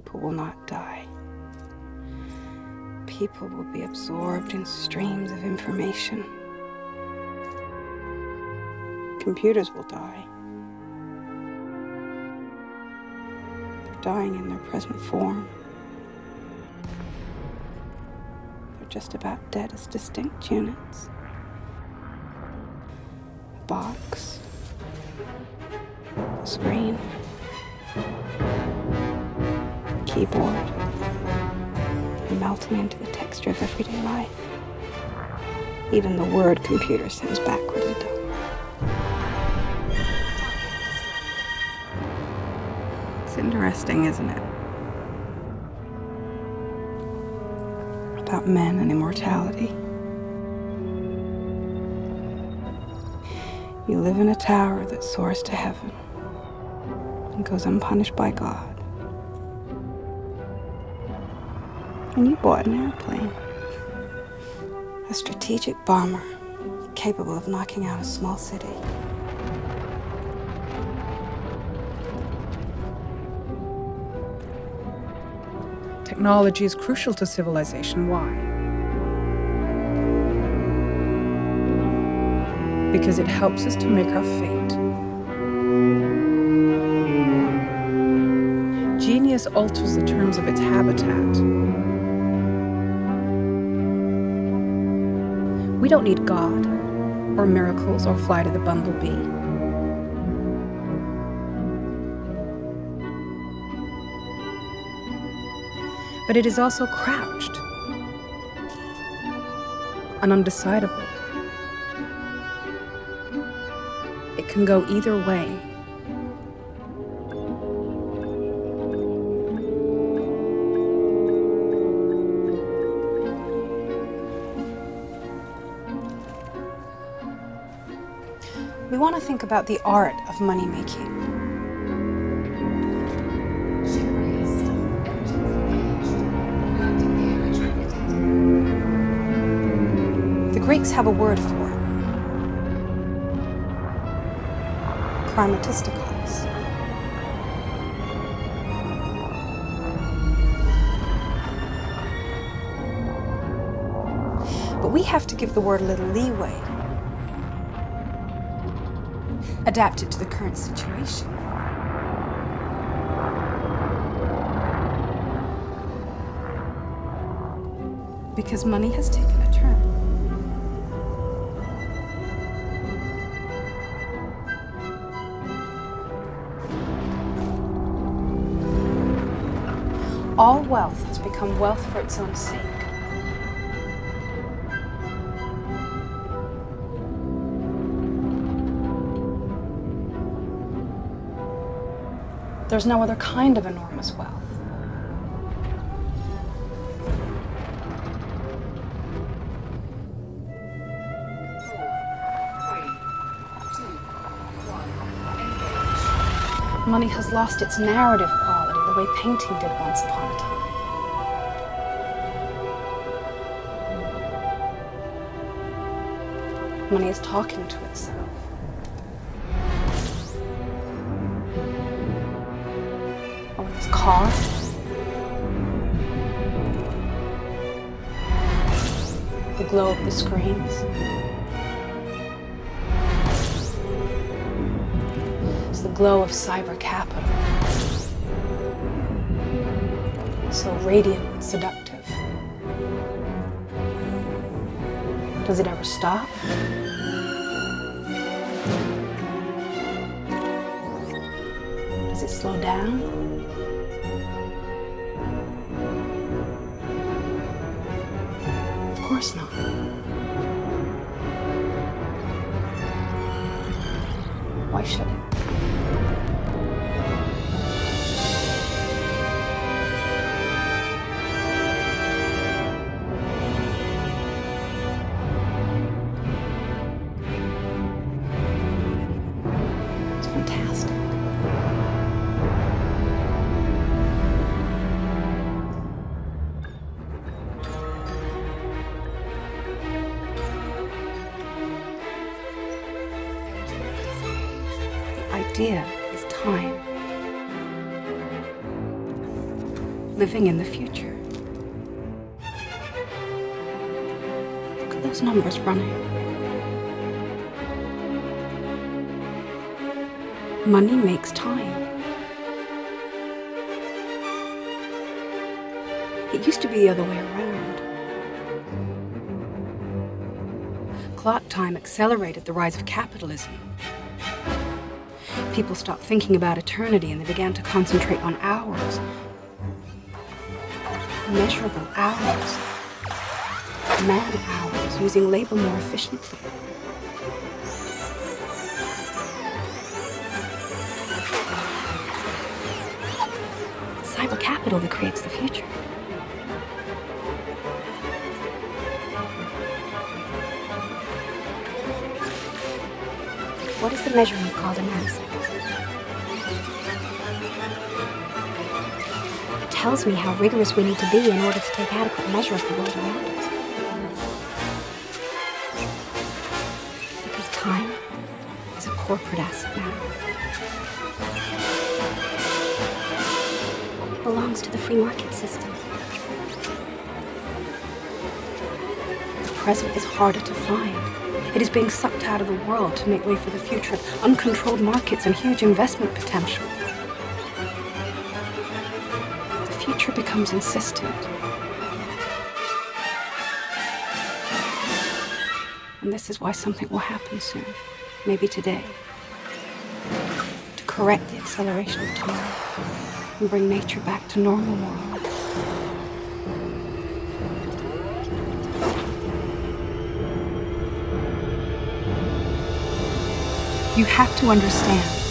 will not die. People will be absorbed in streams of information. Computers will die. They're dying in their present form. They're just about dead as distinct units. A box, a screen, keyboard, and melting into the texture of everyday life. Even the word computer sounds backward and dumb. It's interesting, isn't it? About men and immortality. You live in a tower that soars to heaven and goes unpunished by God. And you bought an airplane. A strategic bomber capable of knocking out a small city. Technology is crucial to civilization. Why? Because it helps us to make our fate. Genius alters the terms of its habitat. We don't need God, or miracles, or fly to the bumblebee. but it is also crouched and undecidable. It can go either way. Want to think about the art of money making. The Greeks have a word for it. Chrematistikos. But we have to give the word a little leeway. Adapt it to the current situation. Because money has taken a turn. All wealth has become wealth for its own sake. There's no other kind of enormous wealth. Money has lost its narrative quality the way painting did once upon a time. Money is talking to itself. The glow of the screens. It's the glow of cyber capital. So radiant and seductive. Does it ever stop? Does it slow down? Course not. Why should idea is time. living in the future. Look at those numbers running. Money makes time. It used to be the other way around. Clock time accelerated the rise of capitalism. People stopped thinking about eternity and they began to concentrate on hours. Measurable hours. Man hours, using labor more efficiently. Cyber capital that creates the future. What is the measurement called in nanoseconds? It tells me how rigorous we need to be in order to take adequate measure of the world around us. Because time is a corporate asset now. It belongs to the free market system. The present is harder to find. It is being sucked out of the world to make way for the future of uncontrolled markets and huge investment potential. The future becomes insistent. And this is why something will happen soon, maybe today, to correct the acceleration of time and bring nature back to normal You have to understand.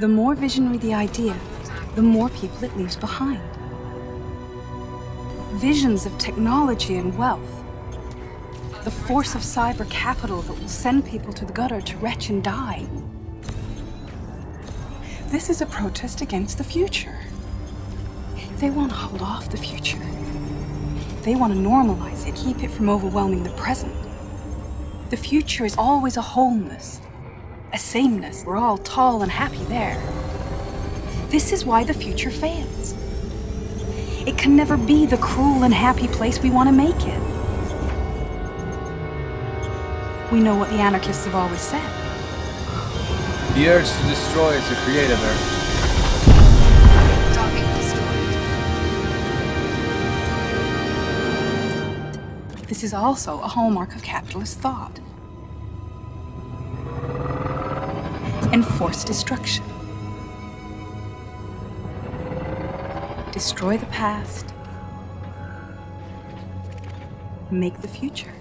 The more visionary the idea, the more people it leaves behind. Visions of technology and wealth. The force of cyber capital that will send people to the gutter to retch and die. This is a protest against the future. They want to hold off the future. They want to normalize it, keep it from overwhelming the present. The future is always a wholeness, a sameness. We're all tall and happy there. This is why the future fails. It can never be the cruel and happy place we want to make it. We know what the anarchists have always said. The urge to destroy is a creative urge. This is also a hallmark of capitalist thought. Enforced destruction. Destroy the past. Make the future.